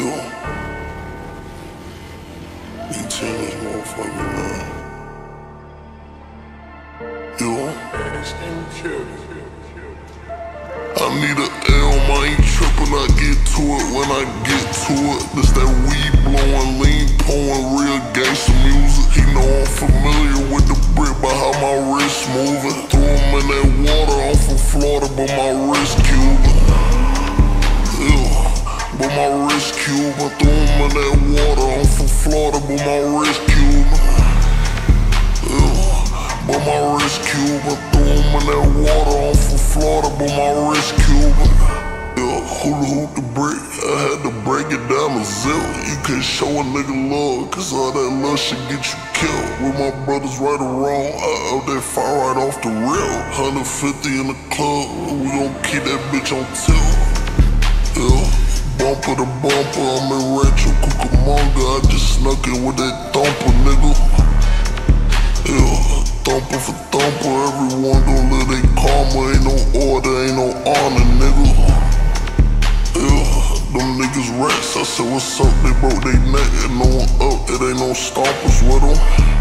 Yo. We turn this motherfucker now. Yo. I need a L, I ain't trippin', I get to it when I get to it. This that weed blowing, lean pouring, real gangsta music. He know I'm familiar with the brick, but how my wrist moving. Threw him in that water, I'm from Florida, but my wrist In that water, I'm from Florida, but my wrist Cuban. But my wrist Cuban. Threw him in that water, I'm from Florida, but my wrist Cuban. Yeah, hula hoop the break. I had to break it down to zero. You can't show a nigga love, cause all that love shit get you killed. With my brothers right or wrong, I out that fire right off the rail. 150 in the club, we gon' keep that bitch on tilt. Yeah, bumper to bumper, I'm in Rancho Cucamonga. I just snuck in with that thumper, nigga. Yeah, thumper for thumper, everyone gon' live they karma. Ain't no order, ain't no honor, nigga. Yeah, them niggas rats. I said, what's up? They broke they neck and no one up. It ain't no stompers with them.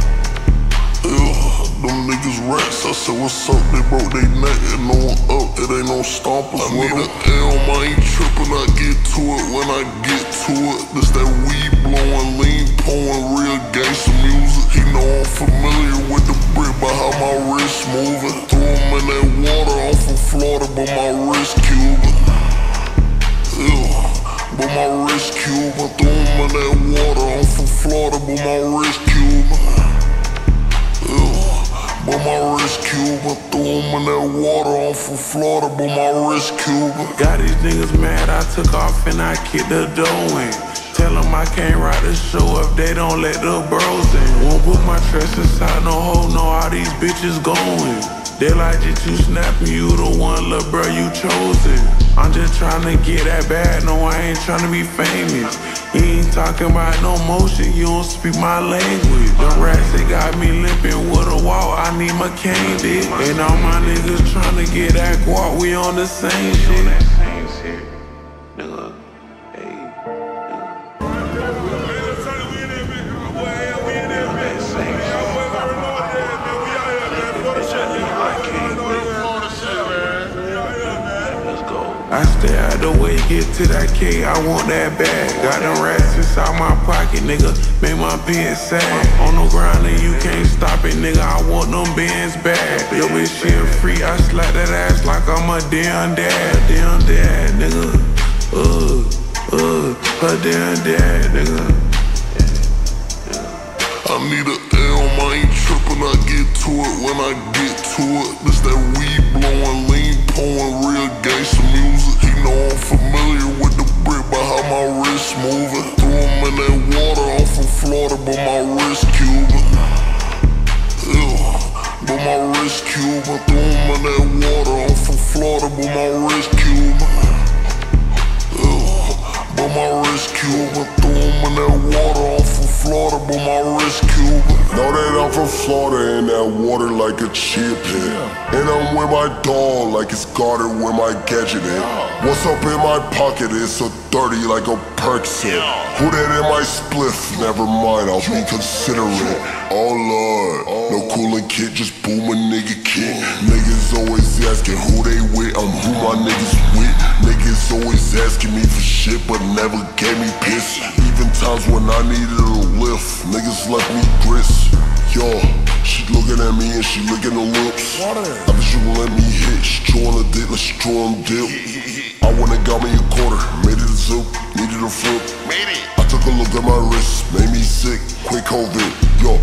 Them niggas rats. I said, what's up? They broke they neck and no one up. It ain't no stompers I them. L, I ain't trippin'. I get to it when I get to it. This that weed blowing, lean pouring, real gangsta music. He know I'm familiar with the brick, but how my wrist moving. Threw him in that water. I'm from Florida, but my wrist Threw that water. I'm from Florida, but my wrist Cuban. Got these niggas mad, I took off and I kicked the door in. Tell them I can't ride the show if they don't let the bros in. Won't put my trust inside no hole, know how these bitches going. They like just you snapping, you the one, lil' bro, you chosen. I'm just trying to get that bad, no, I ain't trying to be famous. You ain't talking about no motion, you don't speak my language. The rats, they got me limping with a wall, I need my cane, dick. And all my niggas trying to get that guap, we on the same shit. I stay out the way, get to that K, I want that bag. Got them rats inside my pocket, nigga, make my pants sad. On the ground and you can't stop it, nigga, I want them bands bad. Yo, bitch, she free, I slap that ass like I'm a damn dad, damn dad, nigga. Uh, uh, her damn dad, nigga. I need a L, I ain't trippin', I get to it when I get to it. This that weed Florida, but my wrist Cuban. Yeah, but my wrist Cuban. Threw him in that water, I'm from Florida, but my But my wrist. Know that I'm from Florida in that water like a champion. And I'm with my dog like it's guarded with my gadget in. What's up in my pocket? It's a 30 like a Percocet. Who that in my spliff? Never mind, I'll be considerate. Oh lord, no coolin' kid, just boom a nigga kid. Niggas always asking who they with, I'm who my niggas asking me for shit, but never gave me piss. Even times when I needed a lift, niggas left me grits. Yo, she looking at me and she licking her lips. I bet she won't let me hit. She chewing a dick, let's chew on dip. I went and got me a quarter, made it a zoop, needed a flip. Made it. I took a look at my wrist, made me sick, quick COVID. Yo,